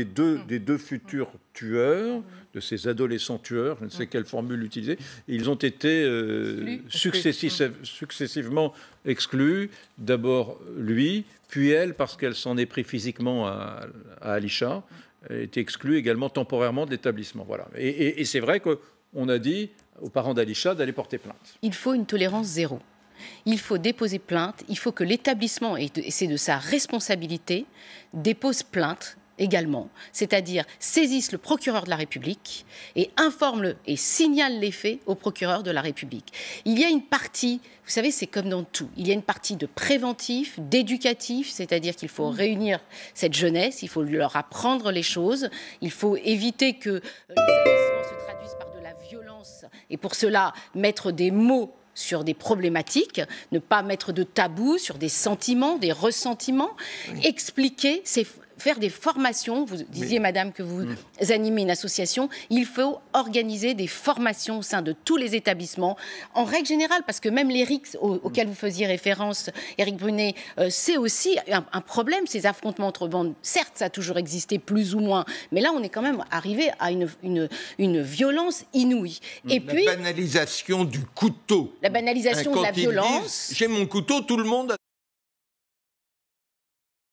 des deux, des deux futurs tueurs, de ces adolescents tueurs, je ne sais quelle formule utiliser, ils ont été euh, successivement exclus. D'abord lui, puis elle, parce qu'elle s'en est pris physiquement à, à Alisha, est exclue également temporairement de l'établissement. Voilà. Et, et c'est vrai qu'on a dit aux parents d'Alisha d'aller porter plainte. Il faut une tolérance zéro il faut déposer plainte, il faut que l'établissement, et c'est de sa responsabilité, dépose plainte également, c'est-à-dire saisisse le procureur de la République et informe-le et signale les faits au procureur de la République. Il y a une partie, vous savez, c'est comme dans tout, il y a une partie de préventif, d'éducatif, c'est-à-dire qu'il faut réunir cette jeunesse, il faut leur apprendre les choses, il faut éviter que euh, les agissements se traduisent par de la violence et pour cela mettre des mots sur des problématiques, ne pas mettre de tabou sur des sentiments, des ressentiments, expliquer ces faire des formations. Vous disiez, madame, que vous mm. animez une association. Il faut organiser des formations au sein de tous les établissements, en règle générale, parce que même les RICS auxquels vous faisiez référence, Éric Brunet, euh, c'est aussi un, problème, ces affrontements entre bandes. Certes, ça a toujours existé, plus ou moins, mais là, on est quand même arrivé à une, une, violence inouïe. Et la puis, banalisation du couteau. La banalisation de la violence. J'ai mon couteau, tout le monde